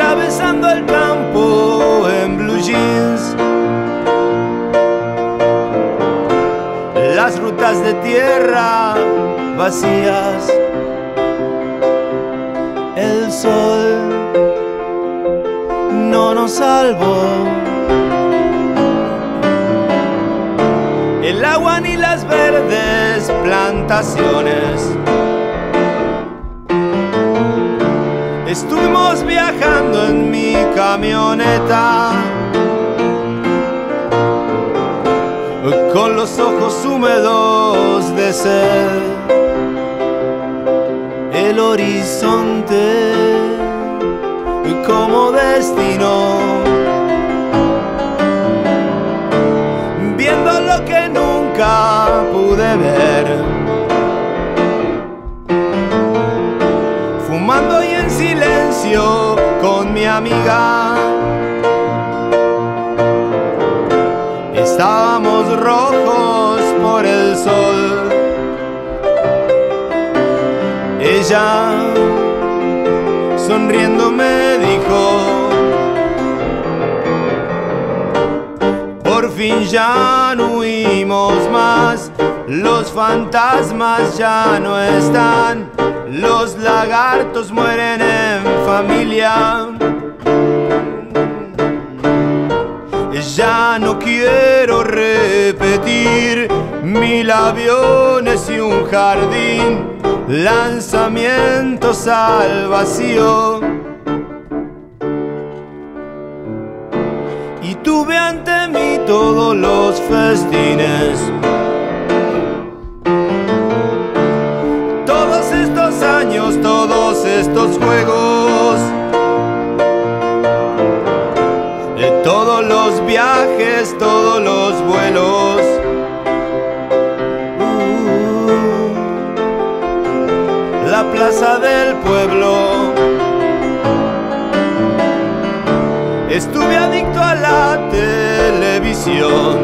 atravesando el campo en blue jeans. Las rutas de tierra vacías, el sol no nos salvó. El agua ni las verdes plantaciones. Estuvimos viajando en mi camioneta con los ojos húmedos de sed. El horizonte como destino. Viendo lo que nunca pude ver. Fumando y en silencio con mi amiga. Estábamos rojos por el sol. Ella sonriendo me dijo, por fin ya no huimos más, los fantasmas ya no están, los lagartos mueren en familia. Ya no quiero repetir mil aviones y un jardín, lanzamientos al vacío. Y tuve ante mí todos los festines. Años, todos estos juegos. De todos los viajes, todos los vuelos. Uh, la plaza del pueblo. Estuve adicto a la televisión.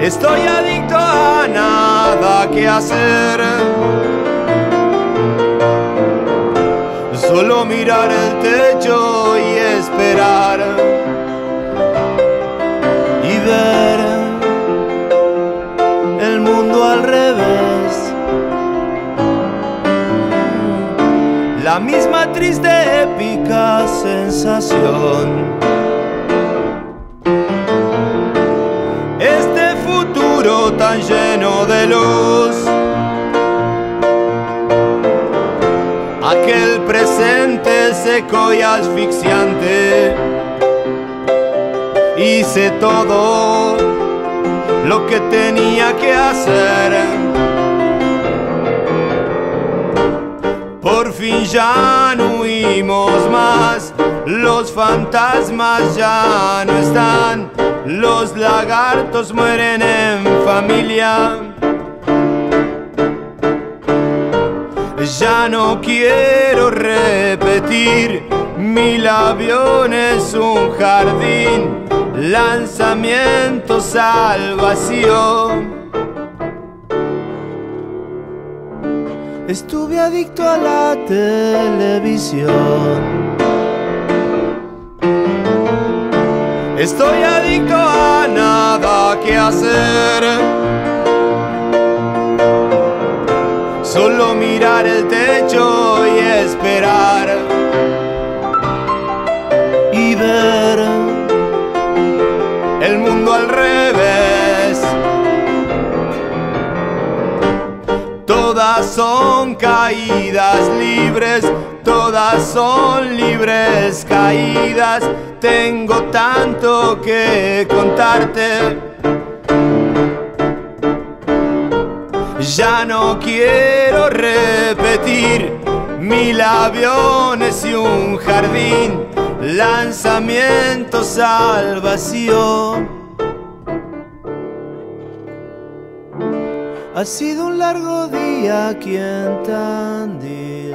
Estoy adicto a nada que hacer. Solo mirar el techo y esperar. Y ver el mundo al revés. La misma triste épica sensación. Tan lleno de luz. Aquel presente seco y asfixiante. Hice todo lo que tenía que hacer. Por fin ya no huimos más, los fantasmas ya no están, los lagartos mueren en familia. Ya no quiero repetir mil aviones, un jardín, lanzamientos al vacío. Estuve adicto a la televisión. Estoy adicto a nada que hacer. Solo mirar el techo y esperar. Todas son caídas libres, todas son libres caídas. Tengo tanto que contarte. Ya no quiero repetir mil aviones y un jardín, lanzamientos al vacío. Ha sido un largo día aquí en Tandil.